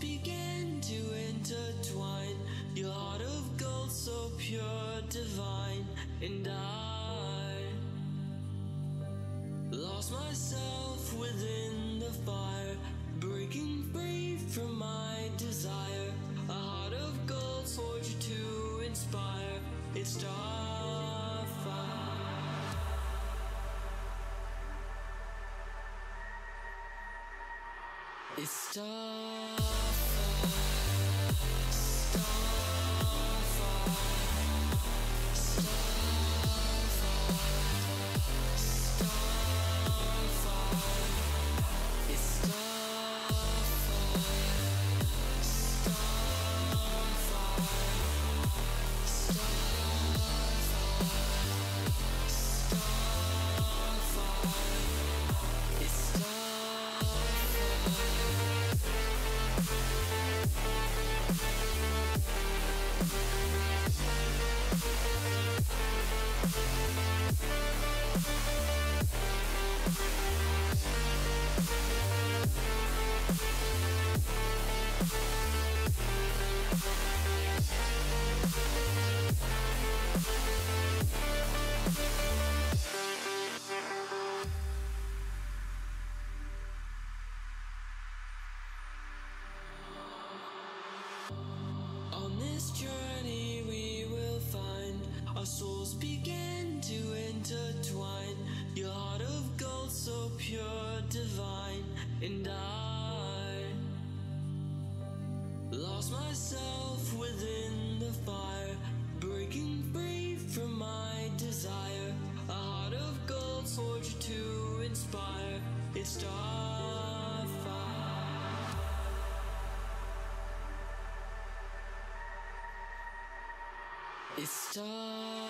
begin to intertwine. Your heart of gold, so pure, divine, and I lost myself within the fire, breaking free from my desire. A heart of gold, forged to inspire. It's starfire. It's starfire. Journey we will find our souls begin to intertwine. Your heart of gold, so pure, divine, and I lost myself within the fire, breaking free from my desire. A heart of gold, forged to inspire. It's starfire. It's starfire.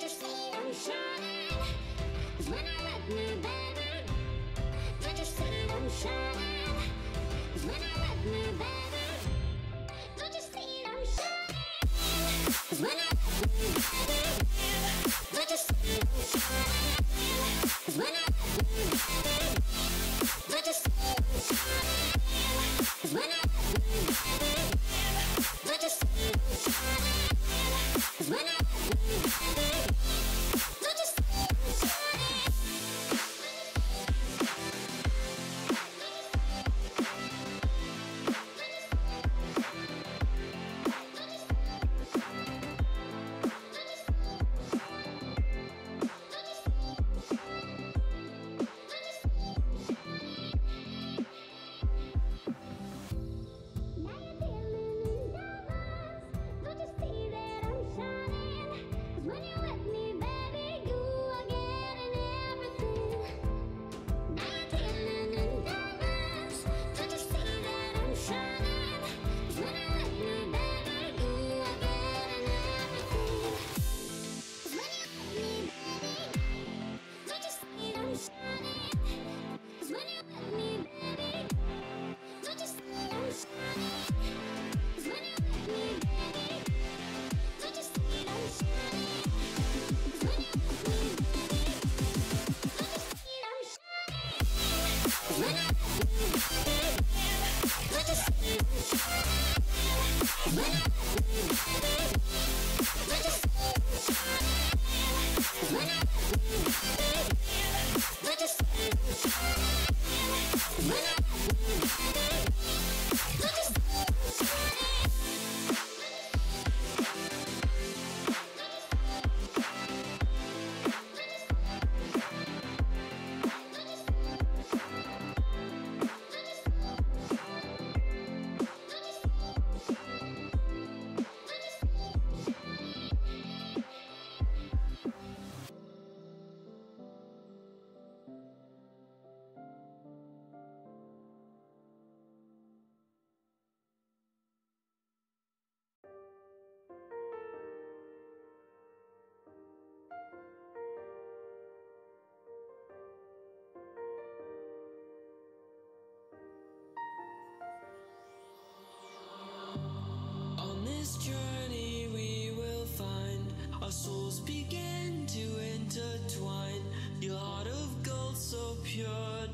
Cause when you're with me, baby, don't you see I'm shining? Cause when you're with me, baby,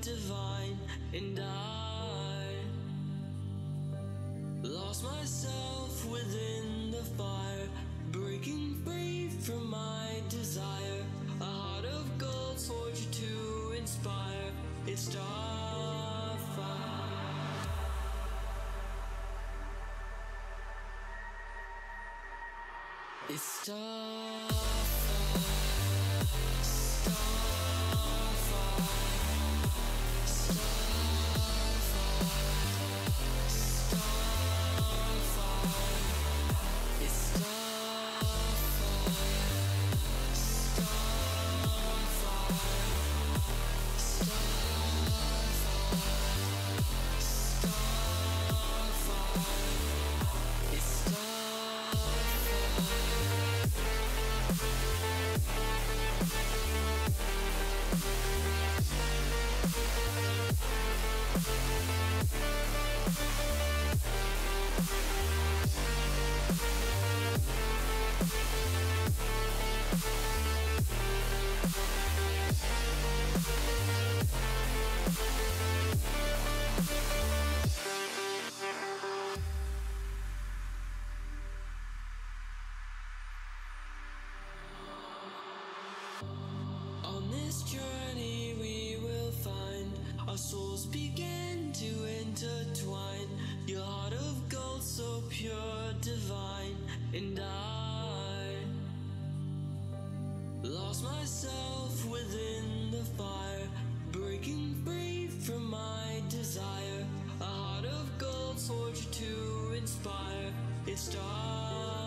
divine, and I lost myself within the fire, breaking free from my desire. A heart of gold, forged to inspire. It's starfire. It's starfire. Journey we will find our souls begin to intertwine. Your heart of gold, so pure, divine, and I lost myself within the fire, breaking free from my desire. A heart of gold, forged to inspire. It's starfire.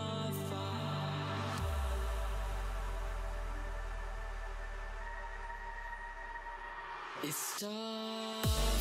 It's time.